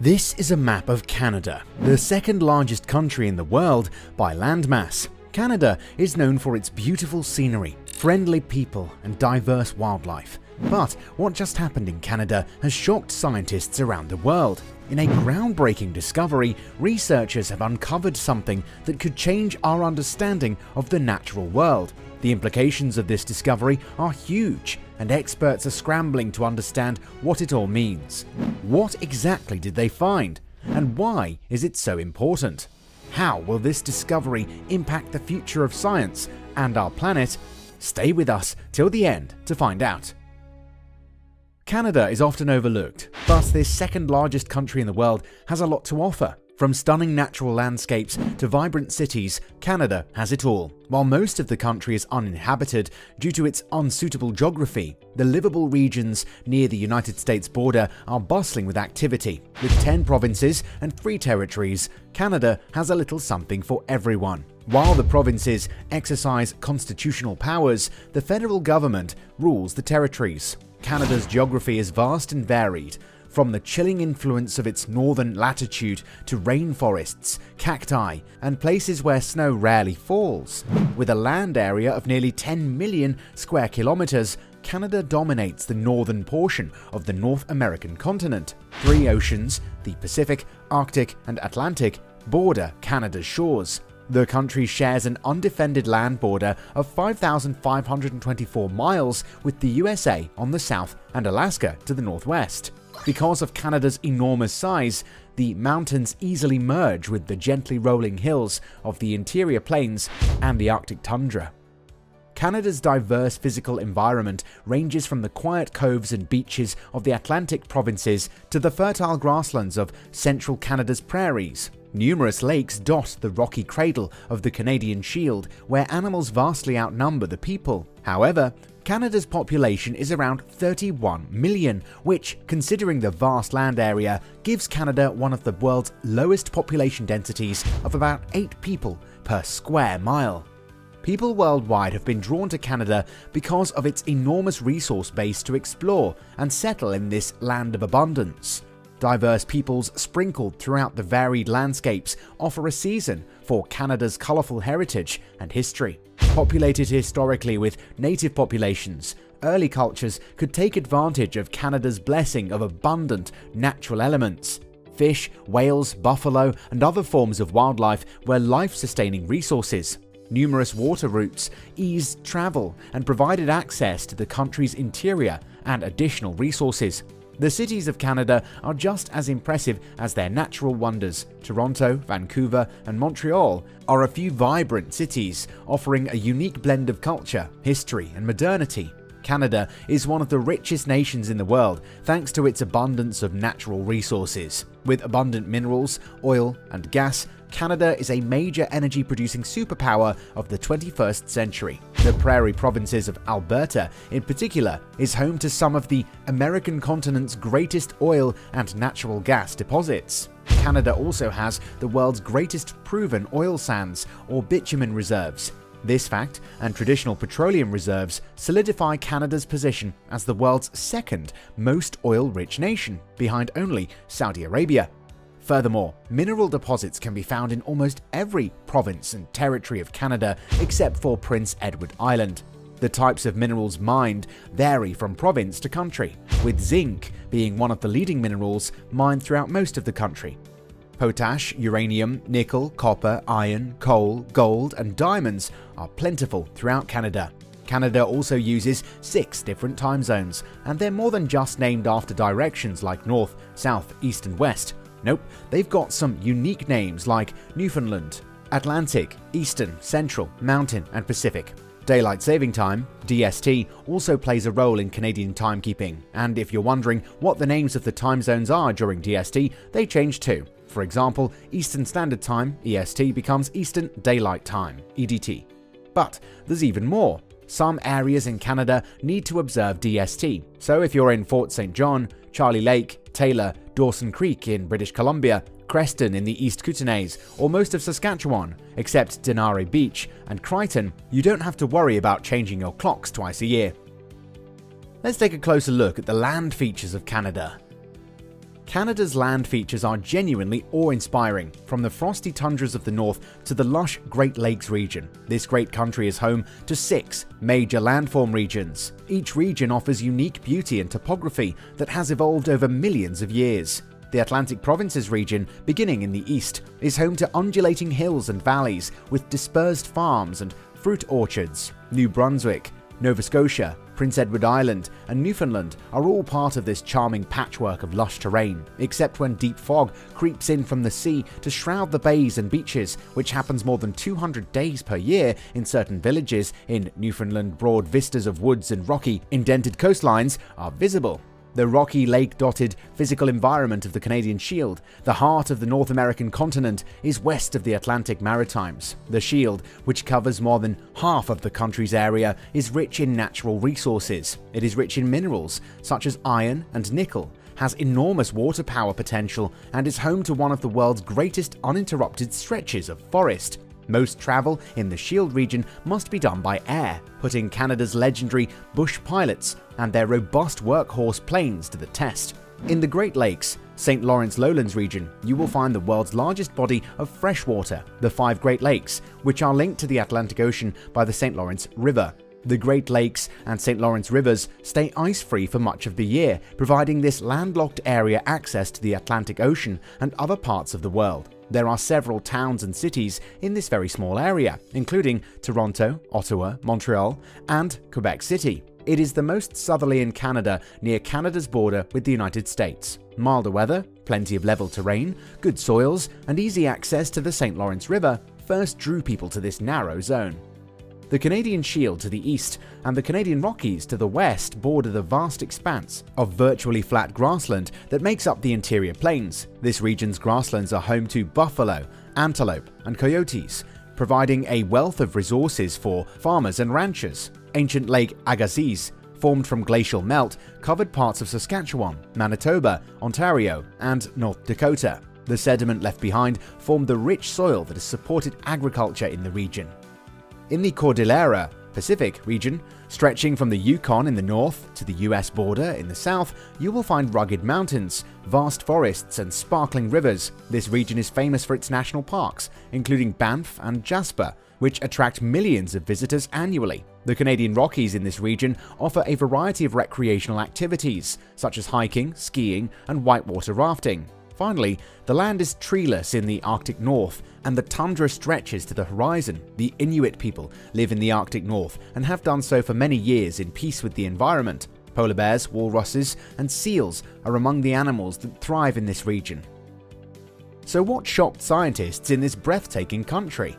This is a map of Canada, the second largest country in the world by landmass. Canada is known for its beautiful scenery, friendly people, and diverse wildlife. But what just happened in Canada has shocked scientists around the world. In a groundbreaking discovery, researchers have uncovered something that could change our understanding of the natural world. The implications of this discovery are huge, and experts are scrambling to understand what it all means. What exactly did they find? And why is it so important? How will this discovery impact the future of science and our planet? Stay with us till the end to find out. Canada is often overlooked, but this second largest country in the world has a lot to offer. From stunning natural landscapes to vibrant cities, Canada has it all. While most of the country is uninhabited due to its unsuitable geography, the livable regions near the United States border are bustling with activity. With 10 provinces and 3 territories, Canada has a little something for everyone. While the provinces exercise constitutional powers, the federal government rules the territories. Canada's geography is vast and varied, from the chilling influence of its northern latitude to rainforests, cacti, and places where snow rarely falls. With a land area of nearly 10 million square kilometers, Canada dominates the northern portion of the North American continent. Three oceans, the Pacific, Arctic, and Atlantic, border Canada's shores. The country shares an undefended land border of 5,524 miles with the USA on the south and Alaska to the northwest. Because of Canada's enormous size, the mountains easily merge with the gently rolling hills of the interior plains and the Arctic tundra. Canada's diverse physical environment ranges from the quiet coves and beaches of the Atlantic provinces to the fertile grasslands of central Canada's prairies. Numerous lakes dot the rocky cradle of the Canadian Shield, where animals vastly outnumber the people. However, Canada's population is around 31 million, which, considering the vast land area, gives Canada one of the world's lowest population densities of about 8 people per square mile. People worldwide have been drawn to Canada because of its enormous resource base to explore and settle in this land of abundance. Diverse peoples sprinkled throughout the varied landscapes offer a season for Canada's colourful heritage and history. Populated historically with native populations, early cultures could take advantage of Canada's blessing of abundant natural elements. Fish, whales, buffalo, and other forms of wildlife were life-sustaining resources. Numerous water routes eased travel and provided access to the country's interior and additional resources. The cities of Canada are just as impressive as their natural wonders. Toronto, Vancouver, and Montreal are a few vibrant cities offering a unique blend of culture, history, and modernity. Canada is one of the richest nations in the world thanks to its abundance of natural resources. With abundant minerals, oil, and gas, Canada is a major energy producing superpower of the 21st century. The prairie provinces of Alberta, in particular, is home to some of the American continent's greatest oil and natural gas deposits. Canada also has the world's greatest proven oil sands, or bitumen reserves. This fact and traditional petroleum reserves solidify Canada's position as the world's second most oil rich nation, behind only Saudi Arabia. Furthermore, mineral deposits can be found in almost every province and territory of Canada except for Prince Edward Island. The types of minerals mined vary from province to country, with zinc being one of the leading minerals mined throughout most of the country. Potash, uranium, nickel, copper, iron, coal, gold, and diamonds are plentiful throughout Canada. Canada also uses six different time zones, and they're more than just named after directions like north, south, east, and west. Nope, they've got some unique names like Newfoundland, Atlantic, Eastern, Central, Mountain, and Pacific. Daylight Saving Time, DST, also plays a role in Canadian timekeeping, and if you're wondering what the names of the time zones are during DST, they change too. For example, Eastern Standard Time, EST, becomes Eastern Daylight Time, EDT. But there's even more. Some areas in Canada need to observe DST, so if you're in Fort St. John, Charlie Lake, Taylor, Dawson Creek in British Columbia, Creston in the East Kootenays, or most of Saskatchewan, except Denare Beach and Creighton, you don't have to worry about changing your clocks twice a year. Let's take a closer look at the land features of Canada. Canada's land features are genuinely awe-inspiring, from the frosty tundras of the north to the lush Great Lakes region. This great country is home to six major landform regions. Each region offers unique beauty and topography that has evolved over millions of years. The Atlantic Provinces region, beginning in the east, is home to undulating hills and valleys with dispersed farms and fruit orchards. New Brunswick, Nova Scotia, Prince Edward Island, and Newfoundland are all part of this charming patchwork of lush terrain, except when deep fog creeps in from the sea to shroud the bays and beaches, which happens more than 200 days per year in certain villages. In Newfoundland, broad vistas of woods and rocky, indented coastlines are visible. The rocky lake dotted physical environment of the Canadian Shield, the heart of the North American continent, is west of the Atlantic Maritimes. The Shield, which covers more than half of the country's area, is rich in natural resources. It is rich in minerals such as iron and nickel, has enormous water power potential, and is home to one of the world's greatest uninterrupted stretches of forest. Most travel in the Shield region must be done by air, putting Canada's legendary bush pilots and their robust workhorse planes to the test. In the Great Lakes, St. Lawrence Lowlands region, you will find the world's largest body of freshwater, the five Great Lakes, which are linked to the Atlantic Ocean by the St. Lawrence River. The Great Lakes and St. Lawrence rivers stay ice-free for much of the year, providing this landlocked area access to the Atlantic Ocean and other parts of the world. There are several towns and cities in this very small area, including Toronto, Ottawa, Montreal, and Quebec City. It is the most southerly in Canada, near Canada's border with the United States. Milder weather, plenty of level terrain, good soils, and easy access to the St. Lawrence River first drew people to this narrow zone. The Canadian Shield to the east and the Canadian Rockies to the west border the vast expanse of virtually flat grassland that makes up the interior plains. This region's grasslands are home to buffalo, antelope, and coyotes, providing a wealth of resources for farmers and ranchers. Ancient Lake Agassiz, formed from glacial melt, covered parts of Saskatchewan, Manitoba, Ontario, and North Dakota. The sediment left behind formed the rich soil that has supported agriculture in the region. In the Cordillera Pacific region, stretching from the Yukon in the north to the US border in the south, you will find rugged mountains, vast forests, and sparkling rivers. This region is famous for its national parks, including Banff and Jasper, which attract millions of visitors annually. The Canadian Rockies in this region offer a variety of recreational activities, such as hiking, skiing, and whitewater rafting. Finally, the land is treeless in the Arctic North, and the tundra stretches to the horizon. The Inuit people live in the Arctic North and have done so for many years in peace with the environment. Polar bears, walruses, and seals are among the animals that thrive in this region. So what shocked scientists in this breathtaking country?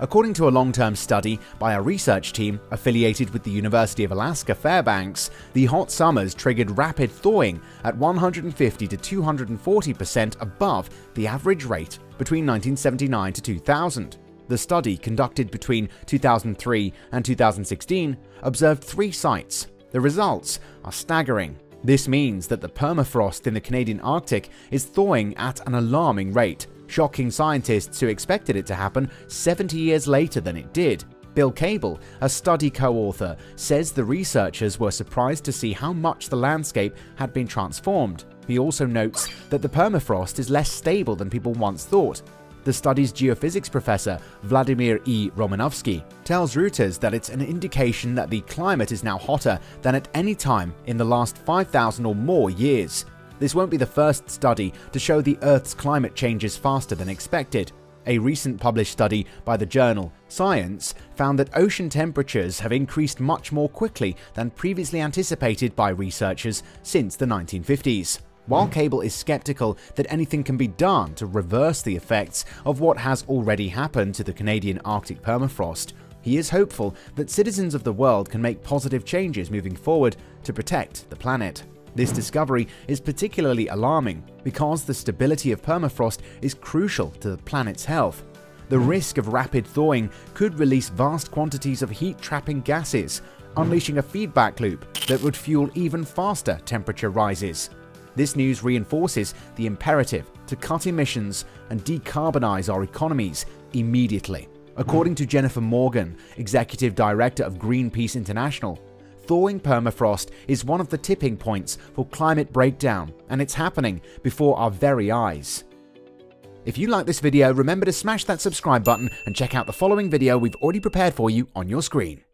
According to a long-term study by a research team affiliated with the University of Alaska Fairbanks, the hot summers triggered rapid thawing at 150 to 240% above the average rate between 1979 to 2000. The study, conducted between 2003 and 2016, observed three sites. The results are staggering. This means that the permafrost in the Canadian Arctic is thawing at an alarming rate, shocking scientists who expected it to happen 70 years later than it did. Bill Cable, a study co-author, says the researchers were surprised to see how much the landscape had been transformed. He also notes that the permafrost is less stable than people once thought. The study's geophysics professor, Vladimir E. Romanovsky, tells Reuters that it's an indication that the climate is now hotter than at any time in the last 5,000 or more years. This won't be the first study to show the Earth's climate changes faster than expected. A recent published study by the journal Science found that ocean temperatures have increased much more quickly than previously anticipated by researchers since the 1950s. While hmm. Cable is skeptical that anything can be done to reverse the effects of what has already happened to the Canadian Arctic permafrost, he is hopeful that citizens of the world can make positive changes moving forward to protect the planet. This discovery is particularly alarming because the stability of permafrost is crucial to the planet's health. The risk of rapid thawing could release vast quantities of heat-trapping gases, unleashing a feedback loop that would fuel even faster temperature rises. This news reinforces the imperative to cut emissions and decarbonize our economies immediately. According to Jennifer Morgan, Executive Director of Greenpeace International, thawing permafrost is one of the tipping points for climate breakdown, and it's happening before our very eyes. If you like this video, remember to smash that subscribe button and check out the following video we've already prepared for you on your screen.